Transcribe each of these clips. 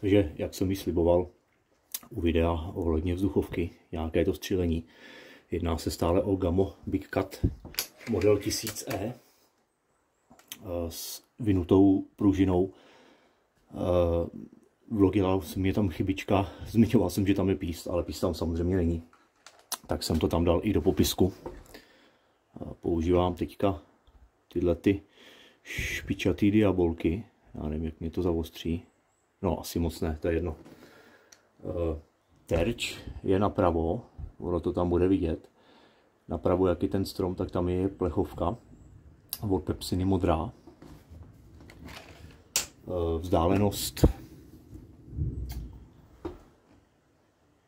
Takže, jak jsem mi sliboval u videa ohledně vzduchovky, nějaké to střílení, jedná se stále o Gamo Big Cut model 1000E eh, s vynutou pružinou. Eh, vlogila jsem je tam chybička, zmiňoval jsem, že tam je píst, ale píst tam samozřejmě není. Tak jsem to tam dal i do popisku. Eh, používám teďka tyhle ty špičatý diabolky. Já nevím, jak mě to zavostří. No, asi moc ne, to je jedno. Eh, terč je napravo, ono to tam bude vidět. Napravo, jak je ten strom, tak tam je plechovka od pepsiny modrá. Eh, vzdálenost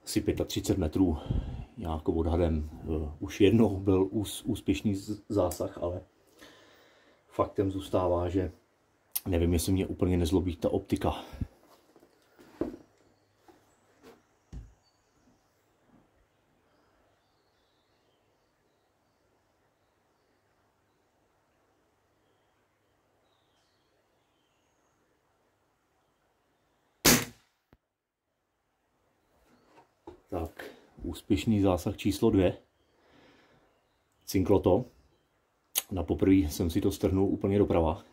asi 35 metrů nějakou odhadem. Eh, už jednou byl úspěšný zásah, ale faktem zůstává, že nevím, jestli mě úplně nezlobí ta optika. Tak, úspěšný zásah číslo dvě. Cinklo to. Na poprvé jsem si to strhnul úplně doprava.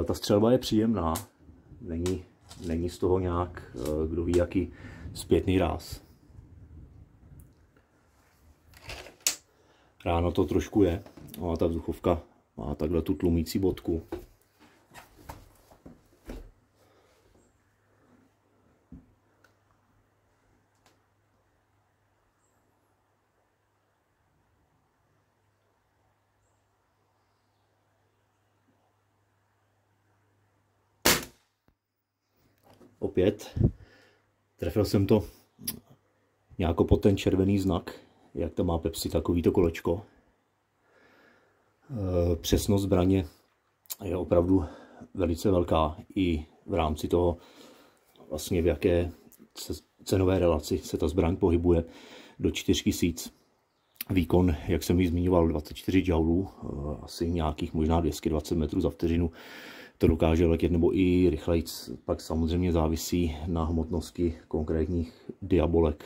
E, ta střelba je příjemná. Není, není z toho nějak, e, kdo ví, jaký zpětný ráz. Ráno to trošku je. A ta vzduchovka má takhle tu tlumící bodku. Opět. Trefil jsem to nějako pod ten červený znak, jak to má Pepsi, takovýto kolečko. E, přesnost zbraně je opravdu velice velká i v rámci toho, vlastně v jaké cenové relaci se ta zbraň pohybuje do 4000. Výkon, jak jsem ji zmiňoval, 24 joulů, e, asi nějakých možná 220 metrů za vteřinu to dokáže letět nebo i rychleji, pak samozřejmě závisí na hmotnosti konkrétních diabolek.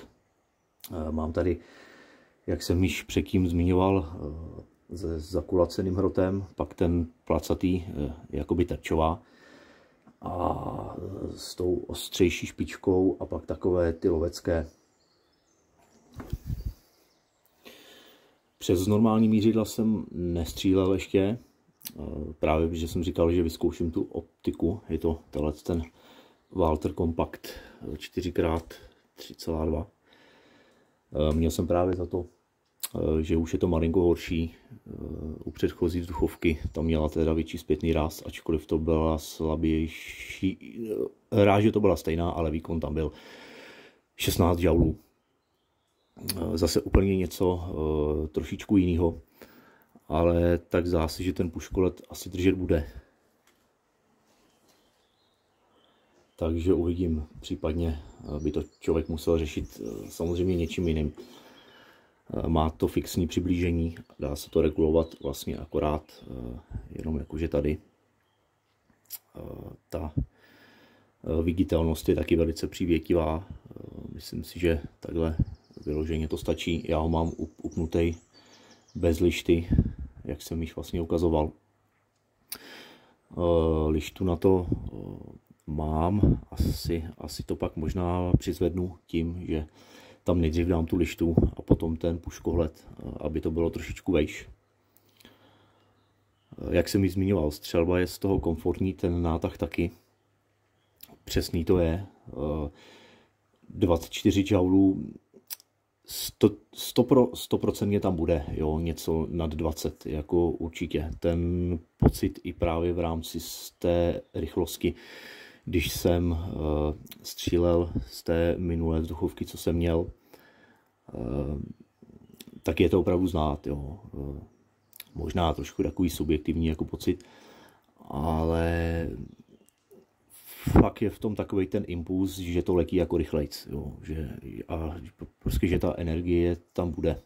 Eh, mám tady, jak jsem již předtím zmiňoval, eh, se zakulaceným hrotem, pak ten placatý, eh, jakoby terčová, a s tou ostřejší špičkou a pak takové ty lovecké. Přes normální mířidla jsem nestřílel ještě, právě protože jsem říkal, že vyzkouším tu optiku. Je to tenhle ten Walter Compact 4x3,2. Eh, měl jsem právě za to, eh, že už je to malinko horší. Eh, u předchozí vzduchovky tam měla teda větší zpětný ráz, ačkoliv to byla slabější. Ráže to byla stejná, ale výkon tam byl 16 joulů. Zase úplně něco trošičku jiného ale tak zdá se, že ten puškolet asi držet bude. Takže uvidím, případně by to člověk musel řešit eh, samozřejmě něčím jiným. Eh, má to fixní přiblížení, dá se to regulovat vlastně akorát eh, jenom jakože tady. Ta viditelnost je taky velice přívětivá. Myslím si, že takhle vyloženě to stačí. Já ho mám upnutý bez lišty, jak jsem již vlastně ukazoval. Eh, lištu na to eh, mám, asi, asi to pak možná přizvednu tím, že tam nejdřív dám tu lištu a potom ten puškohled, eh, aby to bylo trošičku vejš. Jak jsem ji zmiňoval, střelba je z toho komfortní, ten nátah taky. Přesný to je. 24 joulů 100, 100, pro, 100% tam bude, jo, něco nad 20, jako určitě. Ten pocit i právě v rámci z té rychlosti, když jsem uh, střílel z té minulé vzduchovky, co jsem měl, uh, tak je to opravdu znát, jo. Uh, možná trošku takový subjektivní jako pocit, ale fakt je v tom takový ten impuls, že to letí jako rychlejc, jo, že, a prostě, že ta energie tam bude.